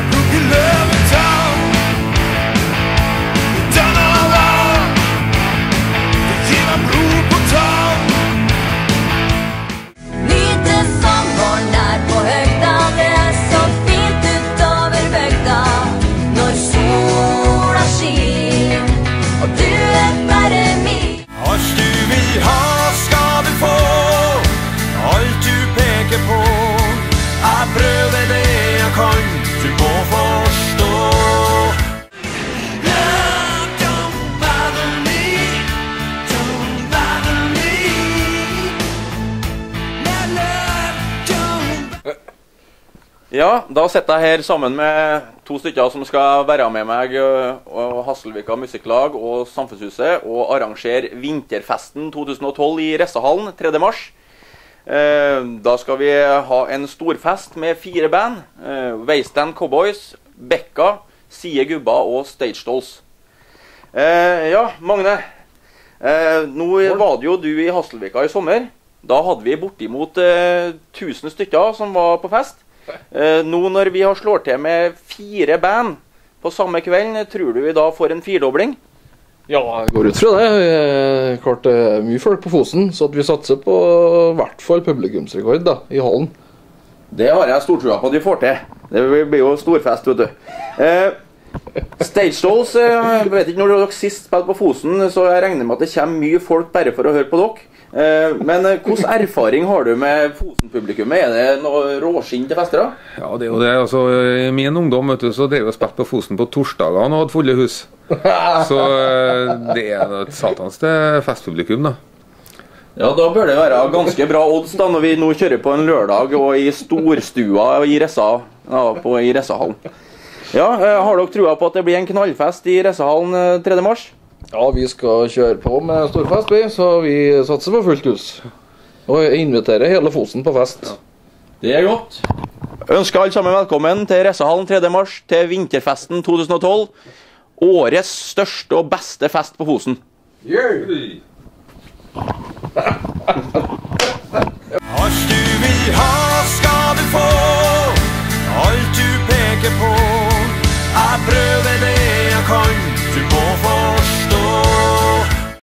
my group Ja, da sitter jeg her sammen med to stykker som skal være med meg og Hasselvika Musikklag og Samfunnshuset og arrangere Vinterfesten 2012 i Ressehallen 3. mars. Eh, Da skal vi ha en storfest med fire band. Waystand Wasteland Cowboys, Bekka, Sie Gubba og Stage Dolls. Eh, ja, Magne. Eh, nå var det jo du i Hasselvika i sommer. Da hadde vi bortimot eh, 1000 stykker som var på fest. Eh, nå når vi har slått til med fire band på samme kvelden, tror du vi da får en firdobling? Ja, jeg går ut fra det. Eh, Klart det er mye folk på Fosen, så at vi satser på i hvert fall publikumsrekord da, i hallen. Det har jeg stortrua på at vi får til. Det blir jo storfest, vet du. Eh, Stage Dolls eh, jeg vet ikke når dere sist spilte på Fosen, så jeg regner med at det kommer mye folk bare for å høre på dere. Eh, men eh, hvordan erfaring har du med Fosen-publikummet? Er det noe råskinn til fester? Ja, det er jo det. altså I min ungdom vet du, så drev jeg og spilte på Fosen på torsdagene og hadde fulle hus. Så det er et satans til festpublikum, da. Ja, Da bør det være ganske bra odds da når vi nå kjører på en lørdag og i storstua i Ressa, ja, på, i Ressahallen. Ja, eh, Har dere trua på at det blir en knallfest i Ressahallen eh, 3. mars? Ja, vi skal kjøre på med storfest, vi, så vi satser på fullt hus. Og inviterer hele Fosen på fest. Det er godt. Ønsker alle sammen velkommen til Ressehallen 3. mars til vinterfesten 2012. Årets største og beste fest på Fosen. Ha,